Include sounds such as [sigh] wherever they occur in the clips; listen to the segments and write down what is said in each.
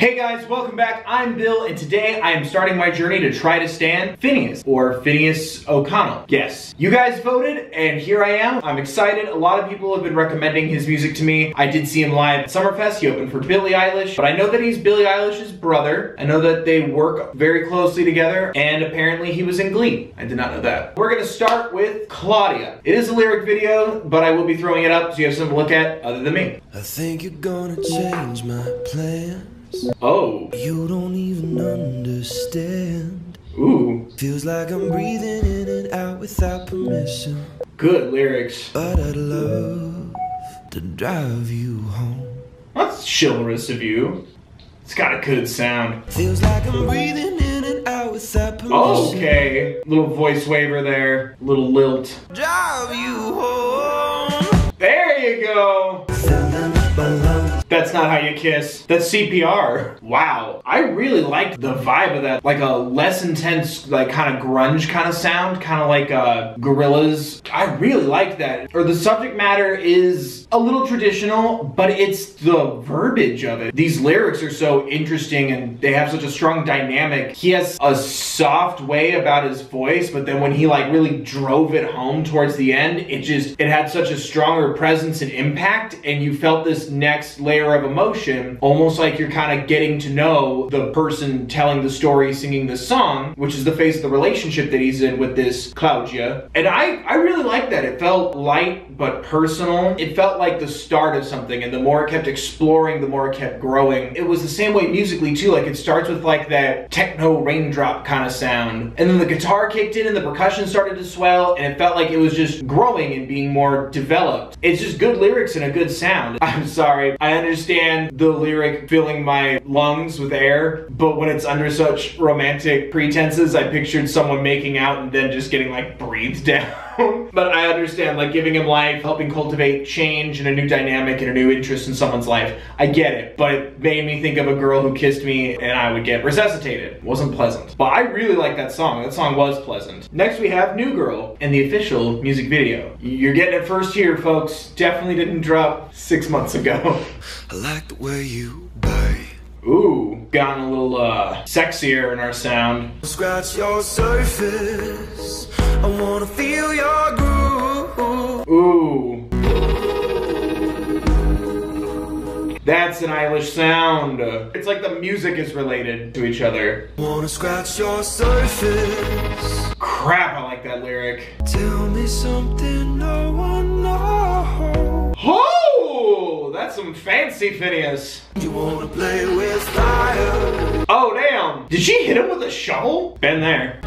Hey guys, welcome back. I'm Bill, and today I am starting my journey to try to stan Finneas, or Finneas O'Connell. Yes, you guys voted, and here I am. I'm excited. A lot of people have been recommending his music to me. I did see him live at Summerfest. He opened for Billie Eilish, but I know that he's Billie Eilish's brother. I know that they work very closely together, and apparently he was in Glee. I did not know that. We're gonna start with Claudia. It is a lyric video, but I will be throwing it up so you have something to look at other than me. I think you're gonna change my plans. Oh, You don't even understand. ooh, Feels like I'm breathing in and out without permission. good lyrics. But I'd love to drive you home. That's chivalrous of you. It's got a good sound. Feels like I'm breathing in and out without permission. Okay, little voice waver there, little lilt. Drive you home. There you go. That's not how you kiss. That's CPR. Wow. I really liked the vibe of that. Like a less intense, like kind of grunge kind of sound, kind of like uh, Gorillaz. I really like that. Or the subject matter is a little traditional, but it's the verbiage of it. These lyrics are so interesting and they have such a strong dynamic. He has a soft way about his voice, but then when he like really drove it home towards the end, it just, it had such a stronger presence and impact and you felt this next layer of emotion, almost like you're kind of getting to know the person telling the story, singing the song, which is the face of the relationship that he's in with this Claudia. And I, I really like that. It felt light but personal. It felt like the start of something, and the more it kept exploring, the more it kept growing. It was the same way musically too. Like it starts with like that techno raindrop kind of sound, and then the guitar kicked in and the percussion started to swell, and it felt like it was just growing and being more developed. It's just good lyrics and a good sound. [laughs] I'm sorry. I understand the lyric filling my lungs with air, but when it's under such romantic pretenses, I pictured someone making out and then just getting like breathed [laughs] down. but I understand like giving him life, helping cultivate change and a new dynamic and a new interest in someone's life. I get it, but it made me think of a girl who kissed me and I would get resuscitated. Wasn't pleasant. But I really like that song. That song was pleasant. Next we have New Girl and the official music video. You're getting it first here, folks. Definitely didn't drop six months ago. [laughs] I like the way you bite. Ooh, gotten a little uh, sexier in our sound. Scratch your surface. I wanna feel your groove. Ooh. That's an Eilish sound. It's like the music is related to each other. Wanna scratch your surface. Crap, I like that lyric. Tell me something Some fancy Finneas. You wanna play with fire. Oh, damn. Did she hit him with a shovel? Been there.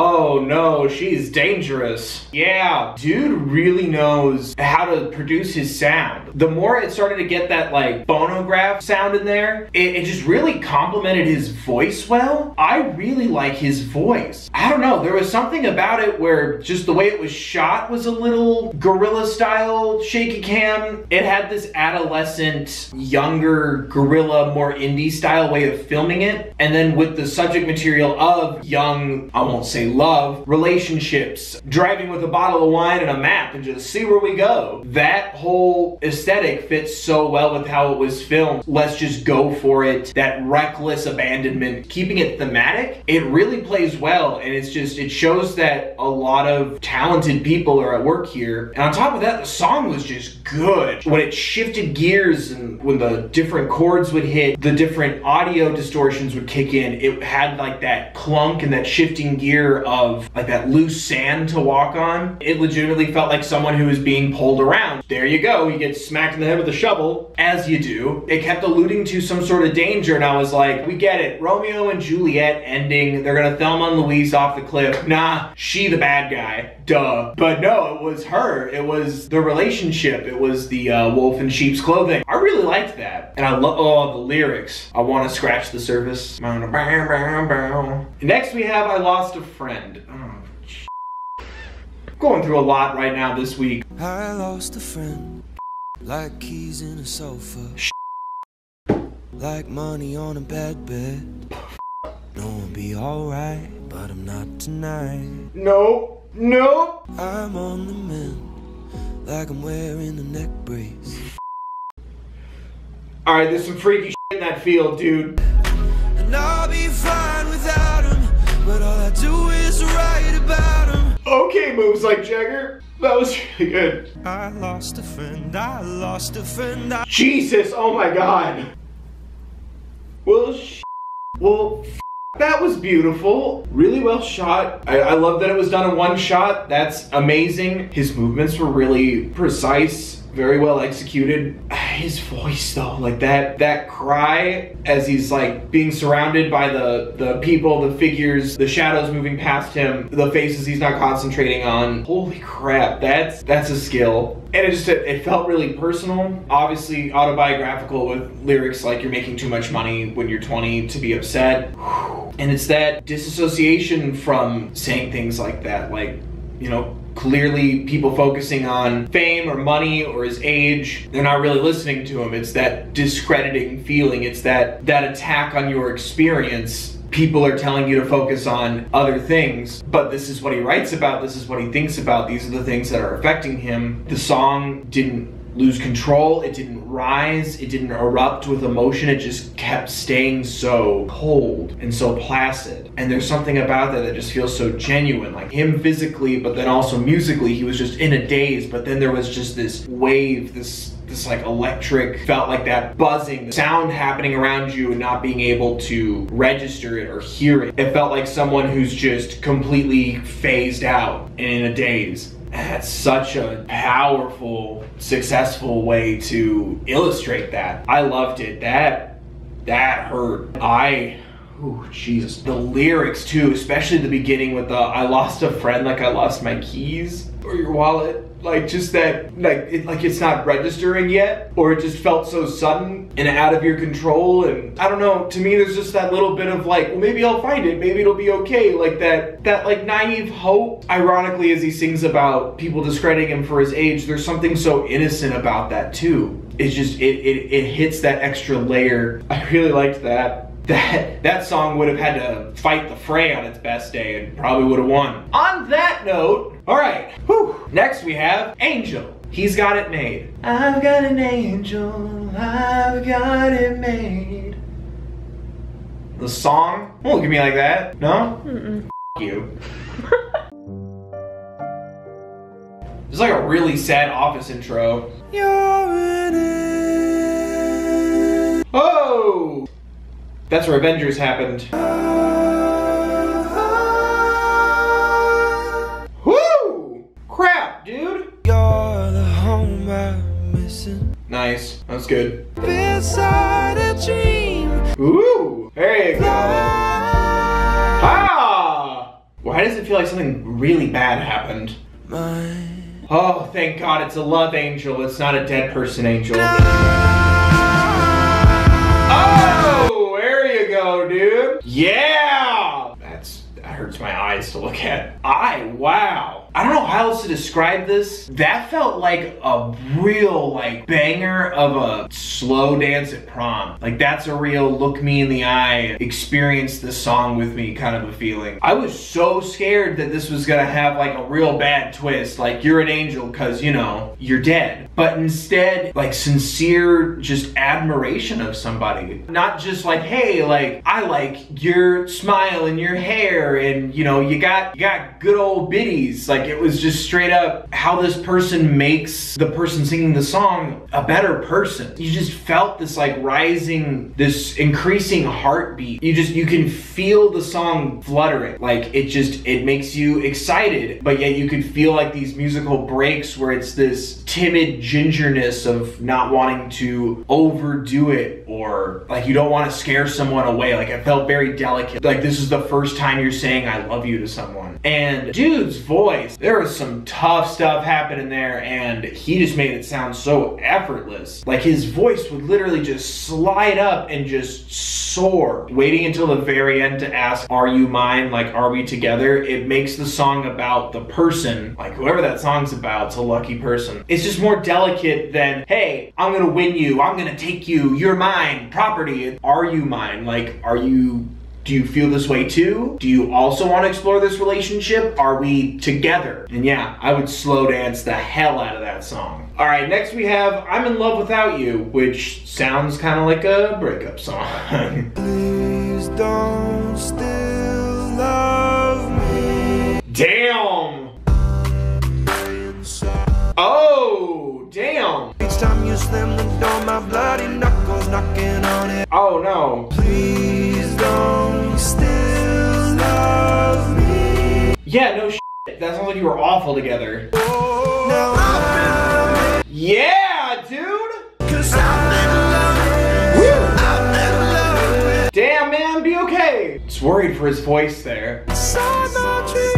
Oh no, she's dangerous. Yeah, dude really knows how to produce his sound. The more it started to get that like phonograph sound in there, it, it just really complemented his voice well. I really like his voice. I don't know, there was something about it where just the way it was shot was a little guerrilla style shaky cam. It had this adolescent, younger guerrilla, more indie style way of filming it. And then with the subject material of young, I won't say love, relationships, driving with a bottle of wine and a map and just see where we go. That whole aesthetic fits so well with how it was filmed. Let's just go for it. That reckless abandonment, keeping it thematic, it really plays well. And it's just, it shows that a lot of talented people are at work here. And on top of that, the song was just good. When it shifted gears and when the different chords would hit, the different audio distortions would kick in, it had like that clunk and that shifting gear of like that loose sand to walk on. It legitimately felt like someone who was being pulled around. There you go, you get smacked in the head with a shovel, as you do. It kept alluding to some sort of danger, and I was like, we get it. Romeo and Juliet ending, they're gonna Thelma and Louise off the cliff. Nah, she the bad guy. Duh. But no, it was her. It was the relationship. It was the uh, wolf in sheep's clothing. I really liked that. And I love oh the lyrics. I wanna scratch the surface. Next we have I Lost a Friend. Oh, Going through a lot right now this week. I lost a friend. Like keys in a sofa. Like money on a bad bed. No, I'll be alright, but I'm not tonight. No, no. I'm on the mend. Like I'm wearing a neck brace. All right, there's some freaky shit in that field, dude. And I'll be fine without him. But all I do is write about him. Okay, moves like Jagger. That was [laughs] really good. I lost a friend, I lost a friend. I Jesus, oh my god. Well, sh- well, that was beautiful. Really well shot. I, I love that it was done in one shot. That's amazing. His movements were really precise, very well executed. His voice though, like that that cry as he's like being surrounded by the the people, the figures, the shadows moving past him, the faces he's not concentrating on. Holy crap, that's that's a skill. And it just it, felt really personal. Obviously autobiographical with lyrics like you're making too much money when you're 20 to be upset. And it's that disassociation from saying things like that, like, you know, clearly people focusing on fame or money or his age they're not really listening to him. It's that discrediting feeling. It's that that attack on your experience. People are telling you to focus on other things but this is what he writes about this is what he thinks about these are the things that are affecting him. The song didn't lose control. It didn't rise. It didn't erupt with emotion. It just kept staying so cold and so placid. And there's something about that that just feels so genuine like him physically but then also musically he was just in a daze. But then there was just this wave this this like electric felt like that buzzing sound happening around you and not being able to register it or hear it. It felt like someone who's just completely phased out and in a daze that's such a powerful, successful way to illustrate that. I loved it. That that hurt. I Oh Jesus. The lyrics too, especially the beginning with the I lost a friend like I lost my keys or your wallet. Like just that like it like it's not registering yet or it just felt so sudden and out of your control and I don't know, to me there's just that little bit of like, well maybe I'll find it, maybe it'll be okay. Like that that like naive hope. Ironically as he sings about people discrediting him for his age, there's something so innocent about that too. It's just it it, it hits that extra layer. I really liked that that that song would have had to fight the fray on its best day and probably would have won. On that note, all right. Whew, next we have Angel. He's got it made. I've got an angel. I've got it made. The song? Don't look at me like that. No? Mm-mm. you. [laughs] It's like a really sad office intro. You're in. Oh! That's where Avengers happened. Woo! Crap, dude! You're the home I'm missing. Nice. That's good. Beside a dream. Ooh! There you go. Ah! Why does it feel like something really bad happened? Mine. Oh, thank God it's a love angel. It's not a dead person angel. Oh, there dude. Yeah. That's that hurts my eyes to look at. I wow. I don't know how else to describe this. That felt like a real like banger of a slow dance at prom. Like that's a real look me in the eye, experience the song with me kind of a feeling. I was so scared that this was gonna have like a real bad twist, like you're an angel because you know you're dead. But instead, like sincere just admiration of somebody. Not just like, hey, like I like your smile and your hair and you know you got you got good old biddies. Like it was just straight up how this person makes the person singing the song a better person. You just felt this like rising, this increasing heartbeat. You just you can feel the song fluttering. Like it just it makes you excited, but yet you could feel like these musical breaks where it's this timid gingerness of not wanting to overdo it or like you don't want to scare someone away. Like it felt very delicate. Like this is the first time you're saying I love you to someone. And dude's voice, there was some tough stuff happening there and he just made it sound so effortless. Like his voice would literally just slide up and just soar. Waiting until the very end to ask, Are you mine? Like, are we together? It makes the song about the person, like whoever that song's about, it's a lucky person. It's just more delicate than, Hey, I'm gonna win you, I'm gonna take you, you're mine, property. Are you mine? Like, are you Do you feel this way too? Do you also want to explore this relationship? Are we together? And yeah, I would slow dance the hell out of that song. All right, next we have I'm in Love Without You, which sounds kind of like a breakup song. [laughs] Please don't still love me. damn! Oh, damn! Each time you slam the door, my bloody knuckles knocking on it. Oh no. Please still love me. Yeah, no shit. That sounds like you were awful together. Yeah, dude! Cause I'm in love. I'm in love. Damn, man, be okay. Just worried for his voice there. Beside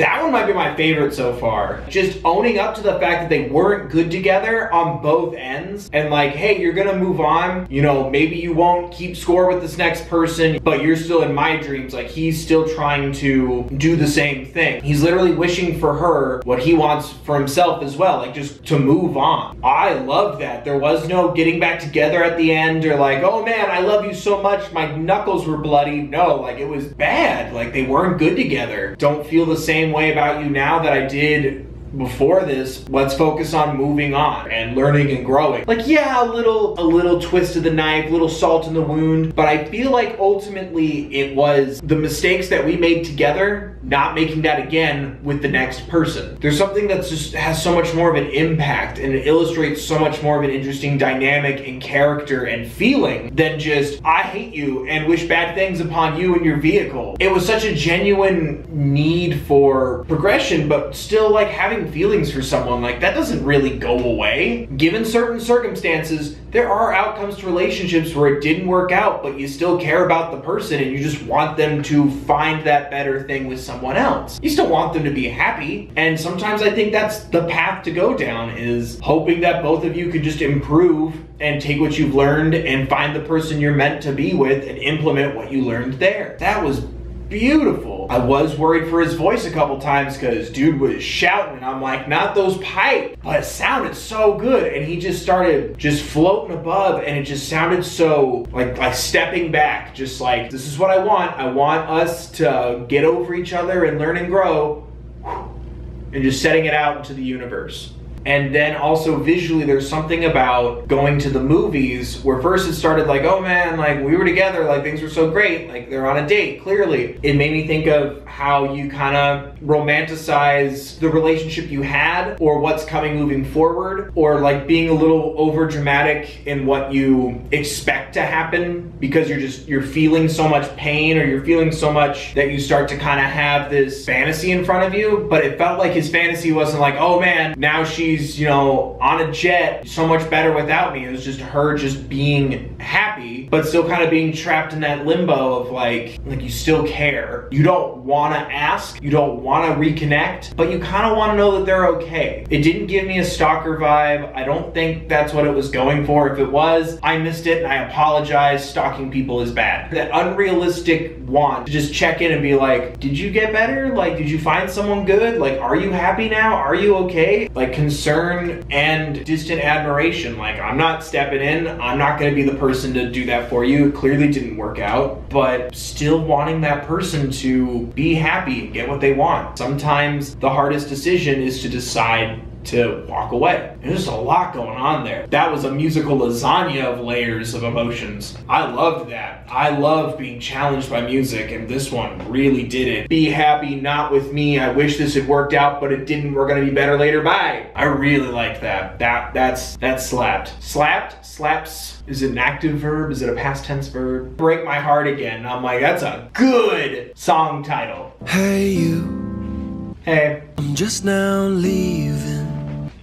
That one might be my favorite so far. Just owning up to the fact that they weren't good together on both ends and like, hey, you're gonna move on. You know, maybe you won't keep score with this next person, but you're still in my dreams. Like, he's still trying to do the same thing. He's literally wishing for her what he wants for himself as well, like just to move on. I love that. There was no getting back together at the end or like, oh man, I love you so much, my knuckles were bloody. No, like it was bad. Like they weren't good together. Don't feel the same way about you now that I did before this let's focus on moving on and learning and growing. Like yeah a little a little twist of the knife little salt in the wound but i feel like ultimately it was the mistakes that we made together not making that again with the next person. There's something that's just has so much more of an impact and it illustrates so much more of an interesting dynamic and character and feeling than just i hate you and wish bad things upon you and your vehicle. It was such a genuine need for progression but still like having feelings for someone like that doesn't really go away. Given certain circumstances there are outcomes to relationships where it didn't work out but you still care about the person and you just want them to find that better thing with someone else. You still want them to be happy. And sometimes i think that's the path to go down is hoping that both of you could just improve and take what you've learned and find the person you're meant to be with and implement what you learned there. That was beautiful. I was worried for his voice a couple times because dude was shouting and I'm like, not those pipes. But it sounded so good and he just started just floating above and it just sounded so like like stepping back, just like this is what I want. I want us to get over each other and learn and grow and just setting it out into the universe. And then also visually, there's something about going to the movies where first it started like, oh man, like we were together, like things were so great, like they're on a date, clearly. It made me think of how you kind of romanticize the relationship you had or what's coming moving forward, or like being a little over dramatic in what you expect to happen because you're just, you're feeling so much pain or you're feeling so much that you start to kind of have this fantasy in front of you. But it felt like his fantasy wasn't like, oh man, now she she's, you know, on a jet so much better without me. It was just her just being happy, but still kind of being trapped in that limbo of like, like you still care. You don't want to ask, you don't want to reconnect, but you kind of want to know that they're okay. It didn't give me a stalker vibe. I don't think that's what it was going for. If it was, I missed it and I apologize. Stalking people is bad. That unrealistic want to just check in and be like, did you get better? Like, did you find someone good? Like, are you happy now? Are you okay? Like, concern and distant admiration. Like, I'm not stepping in. I'm not going to be the person to do that for you. It clearly didn't work out, but still wanting that person to be happy and get what they want. Sometimes the hardest decision is to decide to walk away. There's a lot going on there. That was a musical lasagna of layers of emotions. I loved that. I love being challenged by music, and this one really did it. Be happy, not with me. I wish this had worked out, but it didn't. We're gonna be better later. Bye. I really like that. That that's that slapped. Slapped, slaps. Is it an active verb? Is it a past tense verb? Break my heart again. I'm like, that's a good song title. Hey, you. Hey. I'm just now leaving.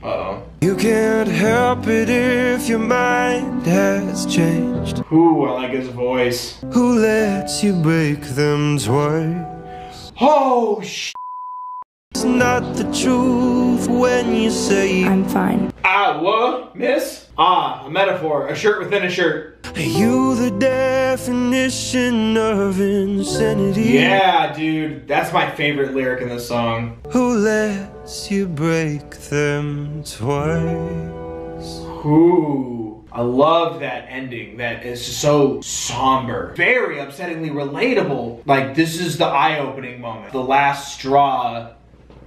Uh oh. You can't help it if your mind has changed. Ooh, I like his voice. Who lets you break them twice? Oh, sh. It's not the truth when you say I'm fine. Ah, what, miss? Ah, a metaphor, a shirt within a shirt. Are you the definition of insanity. Yeah, dude, that's my favorite lyric in this song. Who lets you break them twice? Ooh, I love that ending that is so somber. Very upsettingly relatable. Like, this is the eye opening moment. The last straw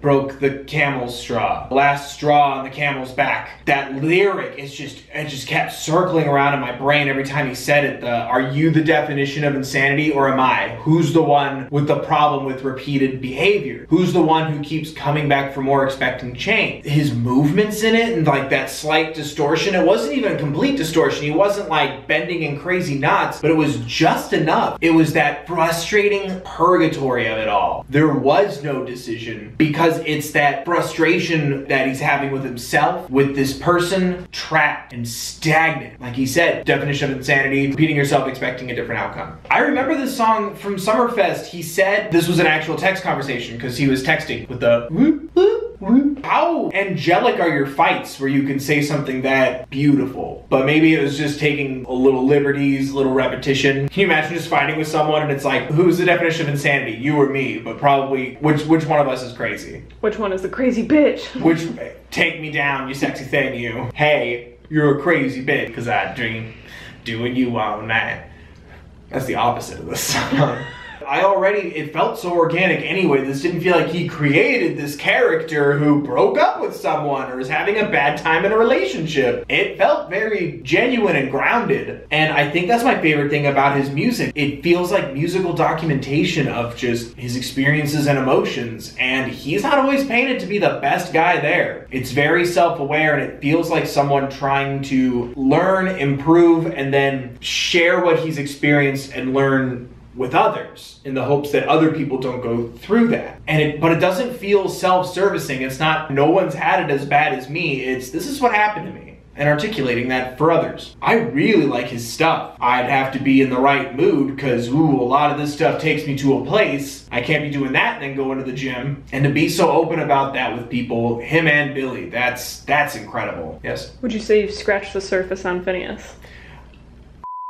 broke the camel's straw. Last straw on the camel's back. That lyric is just, it just kept circling around in my brain every time he said it. The, are you the definition of insanity or am I? Who's the one with the problem with repeated behavior? Who's the one who keeps coming back for more expecting change? His movements in it and like that slight distortion, it wasn't even a complete distortion. He wasn't like bending in crazy knots, but it was just enough. It was that frustrating purgatory of it all. There was no decision because because it's that frustration that he's having with himself, with this person trapped and stagnant. Like he said, definition of insanity, repeating yourself expecting a different outcome. I remember this song from Summerfest. He said this was an actual text conversation because he was texting with the whoop, whoop, how angelic are your fights where you can say something that beautiful? But maybe it was just taking a little liberties, a little repetition. Can you imagine just fighting with someone and it's like, who's the definition of insanity? You or me? But probably which which one of us is crazy? Which one is the crazy bitch? [laughs] Which take me down, you sexy thing, you. Hey, you're a crazy bitch because I dream doing you all night. That's the opposite of this [laughs] song. I already, it felt so organic anyway. This didn't feel like he created this character who broke up with someone or is having a bad time in a relationship. It felt very genuine and grounded. And I think that's my favorite thing about his music. It feels like musical documentation of just his experiences and emotions. And he's not always painted to be the best guy there. It's very self aware and it feels like someone trying to learn, improve, and then share what he's experienced and learn with others in the hopes that other people don't go through that. And it but it doesn't feel self-servicing. It's not no one's had it as bad as me. It's this is what happened to me. And articulating that for others. I really like his stuff. I'd have to be in the right mood because ooh, a lot of this stuff takes me to a place. I can't be doing that and then go into the gym. And to be so open about that with people, him and Billie, that's that's incredible. Yes. Would you say you've scratched the surface on Finneas?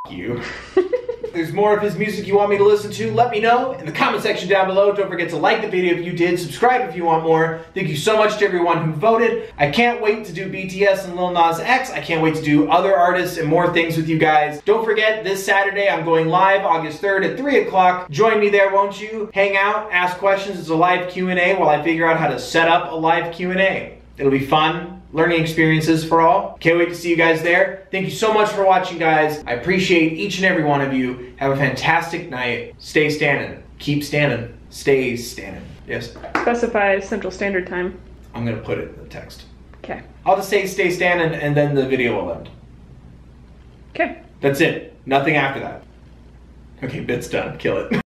you. [laughs] There's more of his music you want me to listen to, let me know in the comment section down below. Don't forget to like the video if you did, subscribe if you want more. Thank you so much to everyone who voted. I can't wait to do BTS and Lil Nas X. I can't wait to do other artists and more things with you guys. Don't forget, this Saturday I'm going live August 3rd at 3 o'clock. Join me there, won't you? Hang out, ask questions. It's a live Q&A while I figure out how to set up a live Q&A. It'll be fun learning experiences for all. Can't wait to see you guys there. Thank you so much for watching, guys. I appreciate each and every one of you. Have a fantastic night. Stay standing. Keep standing. Stay standing. Yes? Specify Central Standard Time. I'm going to put it in the text. Okay. I'll just say stay standing and then the video will end. Okay. That's it. Nothing after that. Okay, bit's done. Kill it. [laughs]